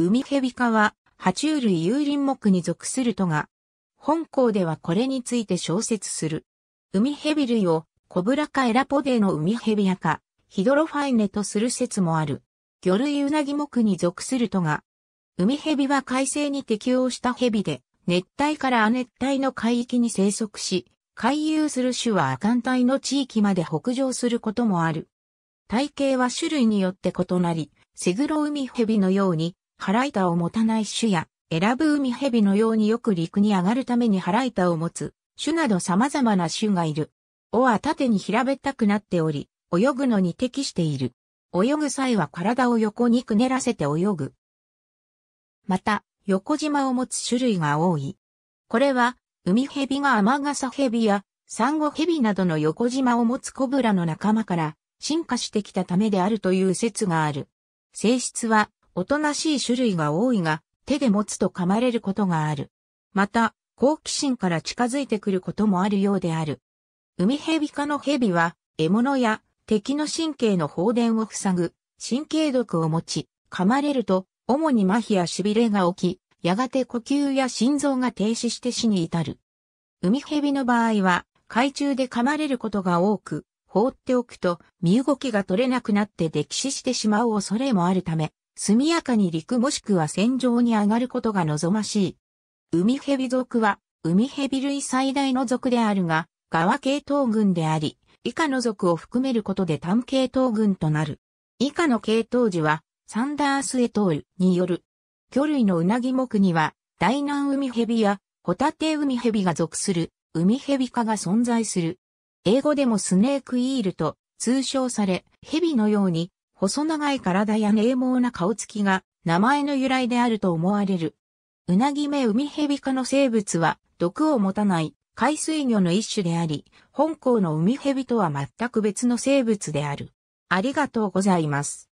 海蛇科は、爬虫類有林目に属するとが、本校ではこれについて小説する。海蛇類を、コブラカエラポデの海蛇やか、ヒドロファイネとする説もある。魚類ウナギ目に属するとが、海蛇は海星に適応した蛇で、熱帯から亜熱帯の海域に生息し、回遊する種は亜寒帯の地域まで北上することもある。体型は種類によって異なり、セグロウミヘビのように腹板を持たない種や、選ぶ海ヘビのようによく陸に上がるために腹板を持つ種など様々な種がいる。尾は縦に平べったくなっており、泳ぐのに適している。泳ぐ際は体を横にくねらせて泳ぐ。また、横島を持つ種類が多い。これは、海蛇が天笠蛇やサンゴ蛇などの横島を持つコブラの仲間から進化してきたためであるという説がある。性質は、おとなしい種類が多いが、手で持つと噛まれることがある。また、好奇心から近づいてくることもあるようである。海蛇科の蛇は、獲物や敵の神経の放電を塞ぐ神経毒を持ち、噛まれると主に麻痺や痺れが起き、やがて呼吸や心臓が停止して死に至る。海蛇の場合は、海中で噛まれることが多く、放っておくと身動きが取れなくなって溺死してしまう恐れもあるため、速やかに陸もしくは戦場に上がることが望ましい。海蛇族は、海蛇類最大の族であるが、側系統群であり、以下の族を含めることで単系統群となる。以下の系統樹は、サンダースエトールによる。魚類のうなぎ目には、大南海蛇やホタテ海蛇が属する海蛇科が存在する。英語でもスネークイールと通称され、蛇のように細長い体や冷猛な顔つきが名前の由来であると思われる。うなぎ目海蛇科の生物は毒を持たない海水魚の一種であり、本校の海蛇とは全く別の生物である。ありがとうございます。